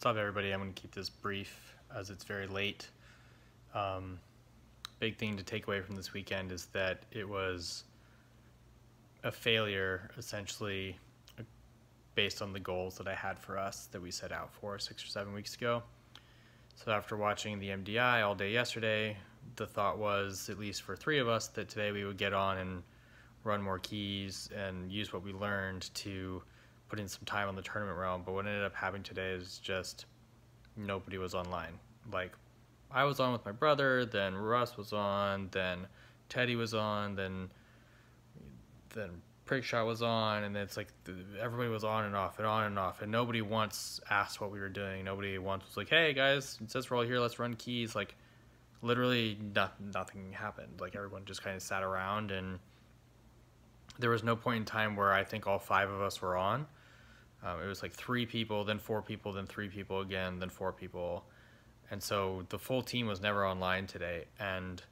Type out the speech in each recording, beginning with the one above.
What's up, everybody? I'm going to keep this brief as it's very late. Um, big thing to take away from this weekend is that it was a failure, essentially, based on the goals that I had for us that we set out for six or seven weeks ago. So after watching the MDI all day yesterday, the thought was, at least for three of us, that today we would get on and run more keys and use what we learned to put in some time on the tournament realm, but what ended up happening today is just nobody was online. Like, I was on with my brother, then Russ was on, then Teddy was on, then then Prickshot was on, and it's like everybody was on and off and on and off, and nobody once asked what we were doing. Nobody once was like, "Hey guys, says we're all here. Let's run keys." Like, literally, nothing, nothing happened. Like everyone just kind of sat around, and there was no point in time where I think all five of us were on. Um, it was like three people, then four people, then three people again, then four people. And so the full team was never online today. And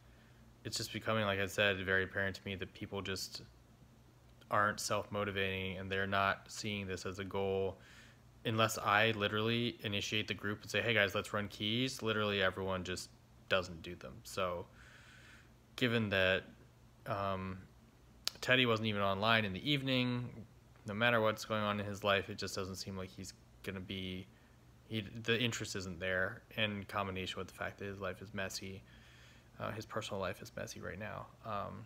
it's just becoming, like I said, very apparent to me that people just aren't self motivating and they're not seeing this as a goal. Unless I literally initiate the group and say, hey guys, let's run keys, literally everyone just doesn't do them. So, given that um, Teddy wasn't even online in the evening, no matter what's going on in his life, it just doesn't seem like he's gonna be. He, the interest isn't there, in combination with the fact that his life is messy, uh, his personal life is messy right now. Um,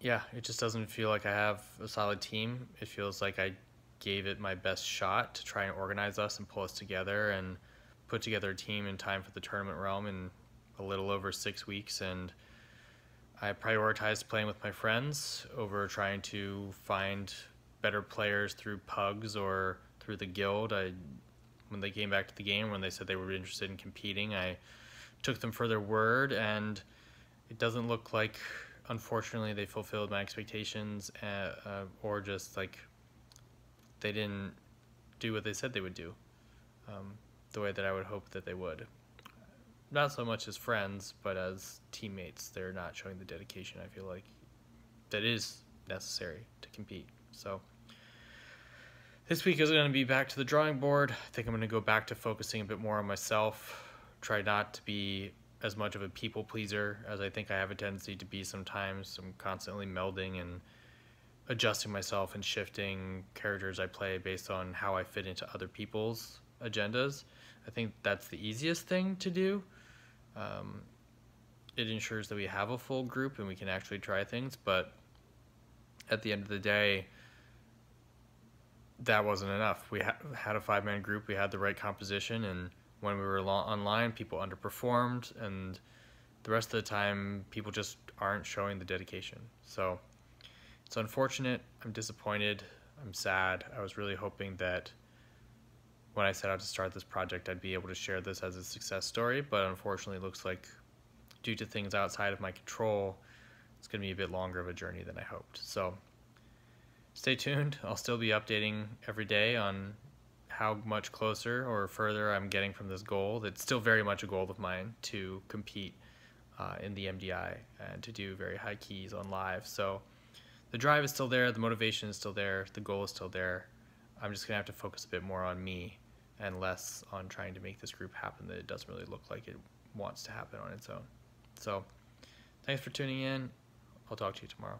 yeah, it just doesn't feel like I have a solid team. It feels like I gave it my best shot to try and organize us and pull us together and put together a team in time for the tournament realm in a little over six weeks and I prioritized playing with my friends over trying to find better players through pugs or through the guild. I, when they came back to the game, when they said they were interested in competing, I took them for their word, and it doesn't look like, unfortunately, they fulfilled my expectations, uh, uh, or just like they didn't do what they said they would do, um, the way that I would hope that they would not so much as friends, but as teammates. They're not showing the dedication I feel like that is necessary to compete. So this week is going to be back to the drawing board. I think I'm going to go back to focusing a bit more on myself. Try not to be as much of a people pleaser as I think I have a tendency to be sometimes. I'm constantly melding and adjusting myself and shifting characters I play based on how I fit into other people's agendas. I think that's the easiest thing to do. Um, it ensures that we have a full group and we can actually try things, but at the end of the day, that wasn't enough. We ha- had a five man group, we had the right composition, and when we were online, people underperformed, and the rest of the time, people just aren't showing the dedication. So it's unfortunate. I'm disappointed. I'm sad. I was really hoping that when I set out to start this project, I'd be able to share this as a success story, but unfortunately, it looks like due to things outside of my control, it's going to be a bit longer of a journey than I hoped. So stay tuned. I'll still be updating every day on how much closer or further I'm getting from this goal. It's still very much a goal of mine to compete uh, in the MDI and to do very high keys on live. So the drive is still there, the motivation is still there, the goal is still there. I'm just gonna have to focus a bit more on me and less on trying to make this group happen that it doesn't really look like it wants to happen on its own. So, thanks for tuning in. I'll talk to you tomorrow.